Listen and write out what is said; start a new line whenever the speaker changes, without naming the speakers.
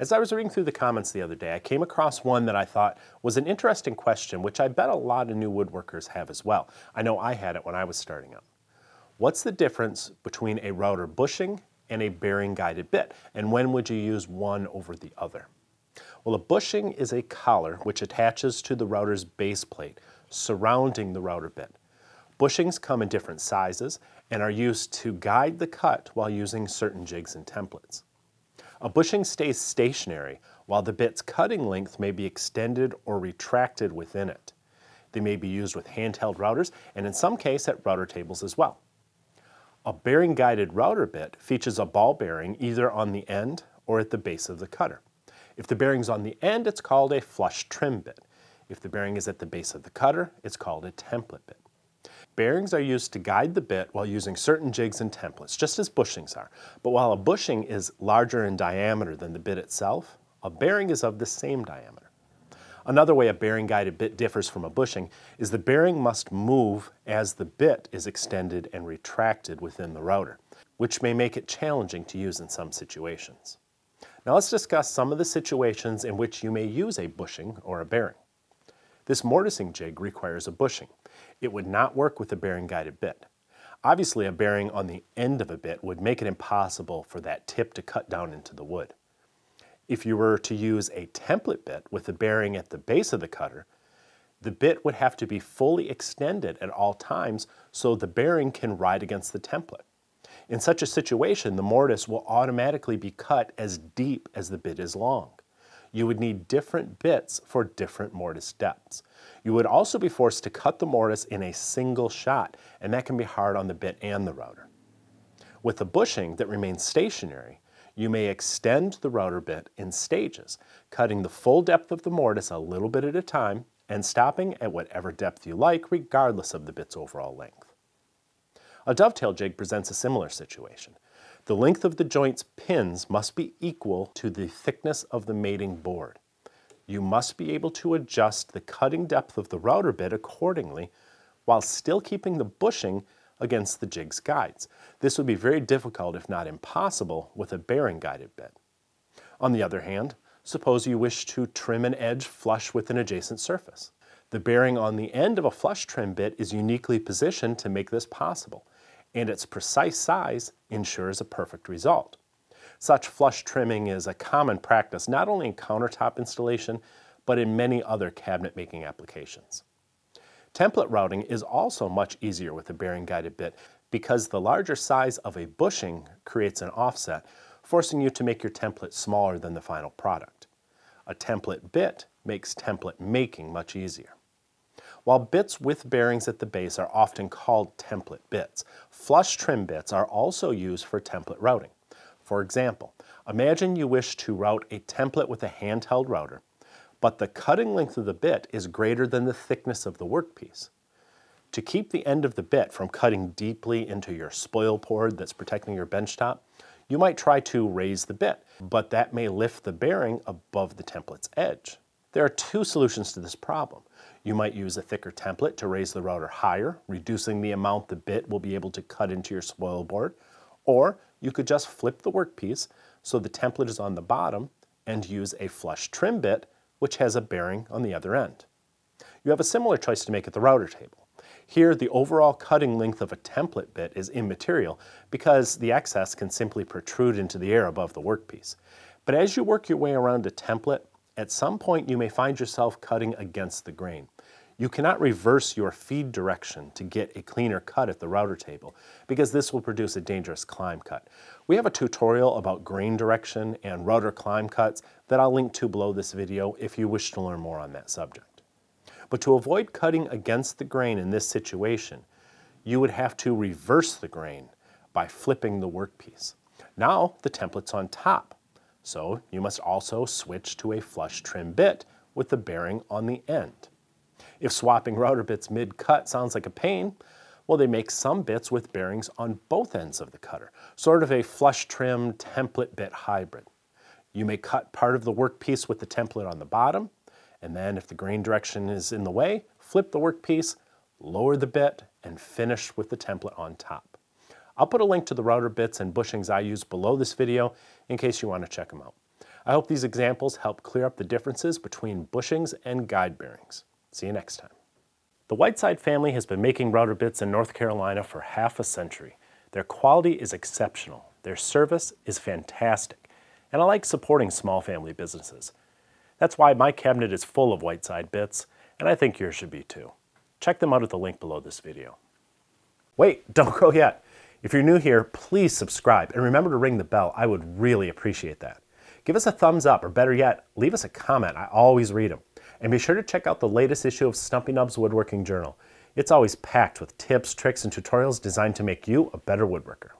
As I was reading through the comments the other day, I came across one that I thought was an interesting question, which I bet a lot of new woodworkers have as well. I know I had it when I was starting out. What's the difference between a router bushing and a bearing guided bit, and when would you use one over the other? Well, a bushing is a collar which attaches to the router's base plate, surrounding the router bit. Bushings come in different sizes and are used to guide the cut while using certain jigs and templates. A bushing stays stationary while the bit's cutting length may be extended or retracted within it. They may be used with handheld routers and in some cases at router tables as well. A bearing guided router bit features a ball bearing either on the end or at the base of the cutter. If the bearing is on the end, it's called a flush trim bit. If the bearing is at the base of the cutter, it's called a template bit. Bearings are used to guide the bit while using certain jigs and templates, just as bushings are. But while a bushing is larger in diameter than the bit itself, a bearing is of the same diameter. Another way a bearing guided bit differs from a bushing is the bearing must move as the bit is extended and retracted within the router, which may make it challenging to use in some situations. Now let's discuss some of the situations in which you may use a bushing or a bearing. This mortising jig requires a bushing. It would not work with a bearing guided bit. Obviously a bearing on the end of a bit would make it impossible for that tip to cut down into the wood. If you were to use a template bit with a bearing at the base of the cutter, the bit would have to be fully extended at all times so the bearing can ride against the template. In such a situation, the mortise will automatically be cut as deep as the bit is long you would need different bits for different mortise depths. You would also be forced to cut the mortise in a single shot, and that can be hard on the bit and the router. With the bushing that remains stationary, you may extend the router bit in stages, cutting the full depth of the mortise a little bit at a time and stopping at whatever depth you like regardless of the bit's overall length. A dovetail jig presents a similar situation. The length of the joint's pins must be equal to the thickness of the mating board. You must be able to adjust the cutting depth of the router bit accordingly while still keeping the bushing against the jig's guides. This would be very difficult if not impossible with a bearing guided bit. On the other hand, suppose you wish to trim an edge flush with an adjacent surface. The bearing on the end of a flush trim bit is uniquely positioned to make this possible and its precise size ensures a perfect result. Such flush trimming is a common practice not only in countertop installation, but in many other cabinet making applications. Template routing is also much easier with a bearing guided bit because the larger size of a bushing creates an offset, forcing you to make your template smaller than the final product. A template bit makes template making much easier. While bits with bearings at the base are often called template bits, flush trim bits are also used for template routing. For example, imagine you wish to route a template with a handheld router, but the cutting length of the bit is greater than the thickness of the workpiece. To keep the end of the bit from cutting deeply into your spoil board that's protecting your benchtop, you might try to raise the bit, but that may lift the bearing above the template's edge. There are two solutions to this problem. You might use a thicker template to raise the router higher, reducing the amount the bit will be able to cut into your spoil board, or you could just flip the workpiece so the template is on the bottom and use a flush trim bit which has a bearing on the other end. You have a similar choice to make at the router table. Here, the overall cutting length of a template bit is immaterial because the excess can simply protrude into the air above the workpiece. But as you work your way around a template, at some point you may find yourself cutting against the grain. You cannot reverse your feed direction to get a cleaner cut at the router table because this will produce a dangerous climb cut. We have a tutorial about grain direction and router climb cuts that I'll link to below this video if you wish to learn more on that subject. But to avoid cutting against the grain in this situation, you would have to reverse the grain by flipping the workpiece. Now the template's on top. So you must also switch to a flush trim bit with the bearing on the end. If swapping router bits mid-cut sounds like a pain, well, they make some bits with bearings on both ends of the cutter, sort of a flush trim template bit hybrid. You may cut part of the workpiece with the template on the bottom, and then if the grain direction is in the way, flip the workpiece, lower the bit, and finish with the template on top. I'll put a link to the router bits and bushings I use below this video in case you want to check them out. I hope these examples help clear up the differences between bushings and guide bearings. See you next time. The Whiteside family has been making router bits in North Carolina for half a century. Their quality is exceptional, their service is fantastic, and I like supporting small family businesses. That's why my cabinet is full of Whiteside bits, and I think yours should be too. Check them out at the link below this video. Wait, don't go yet. If you're new here, please subscribe and remember to ring the bell. I would really appreciate that. Give us a thumbs up, or better yet, leave us a comment. I always read them. And be sure to check out the latest issue of Stumpy Nubs Woodworking Journal. It's always packed with tips, tricks, and tutorials designed to make you a better woodworker.